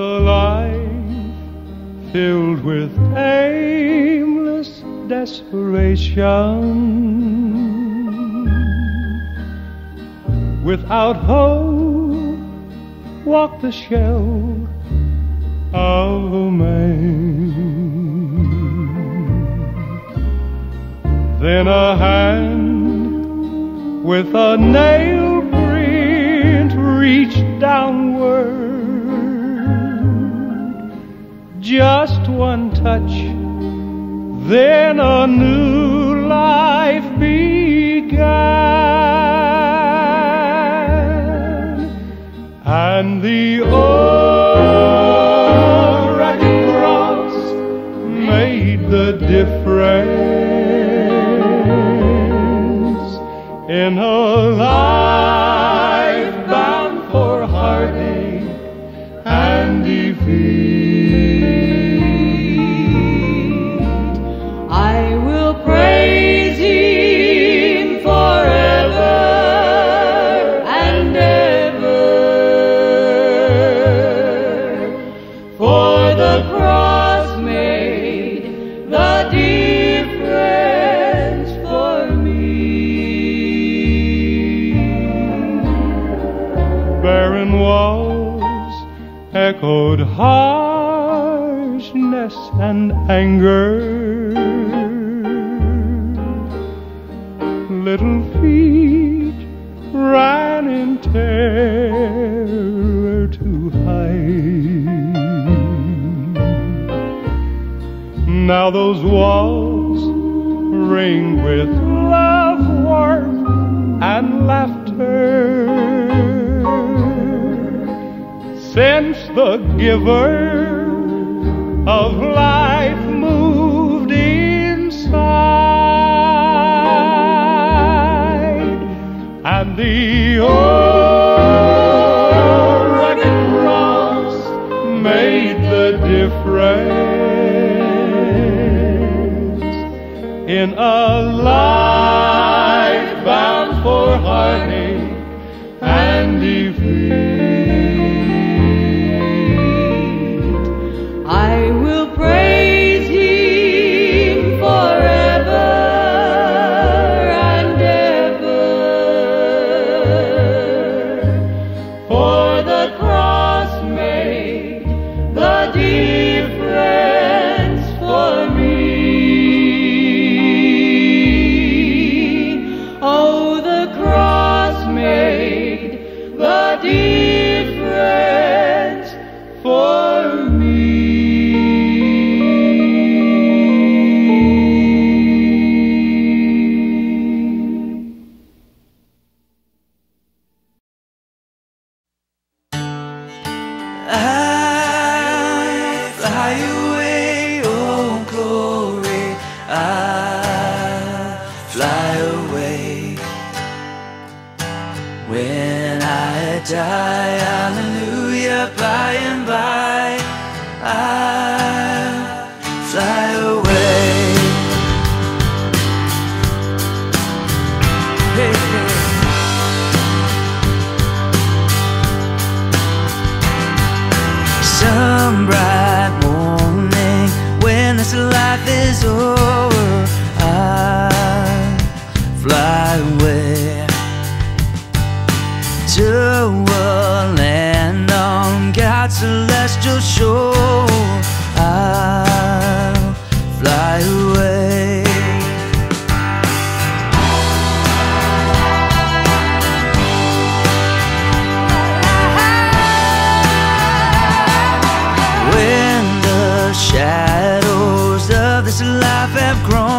a life filled with aimless desperation. Without hope, walk the shell of a man. Then a hand with a nail print reached downward. Just one touch, then a new life began. And the old rugged cross made the difference echoed harshness and anger. Little feet ran in terror to hide. Now those walls ring with love, warmth, and laughter. Since the giver of life moved inside, and the old rugged cross made the difference in a life bound for heartache and defeat. Hallelujah, by and by, I fly away. Hey. Some bright morning when this life is over, I fly away celestial shore. I'll fly away. When the shadows of this life have grown,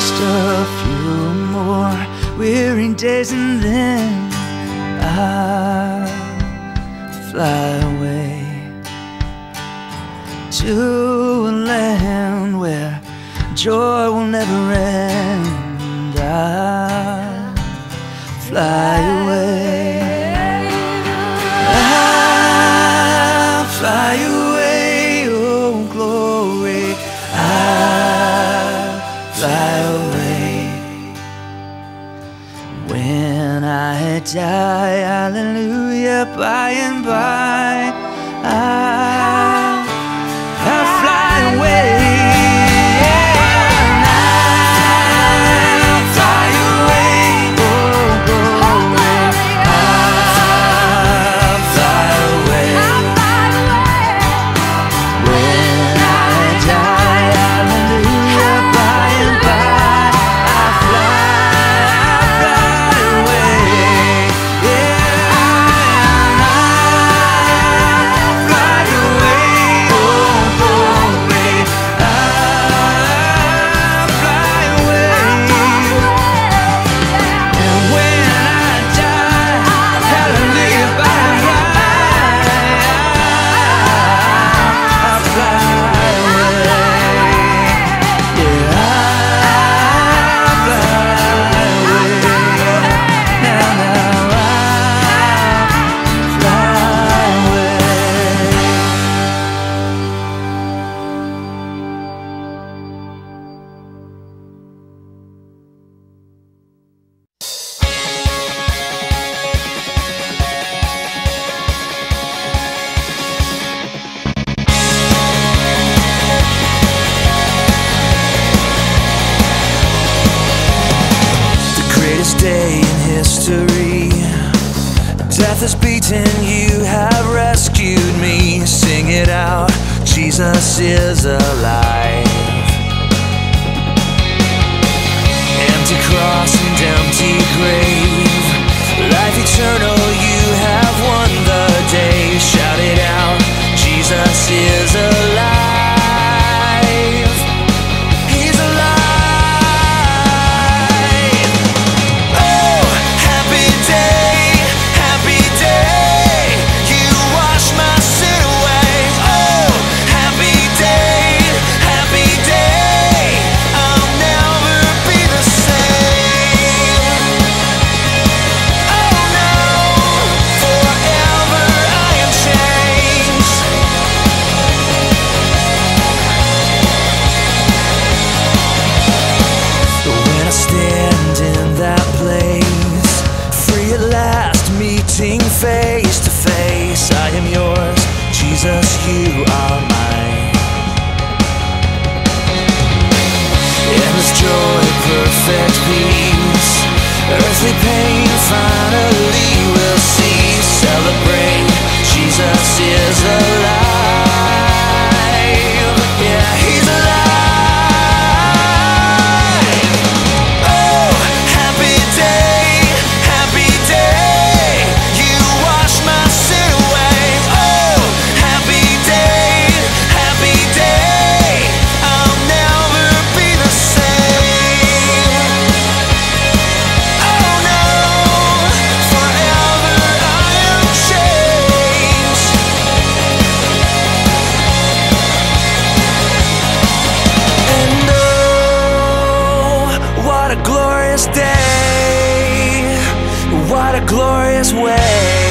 just a few more weary days and then I'll fly away to a land where joy will never end. I'll fly away. die. Hallelujah, by and by. you have rescued me. Sing it out, Jesus is alive. Empty cross and empty grave, life eternal, you have won the day. Shout it out, Jesus is alive. joy, perfect peace. Earthly pain finally will cease. Celebrate, Jesus is the glorious way.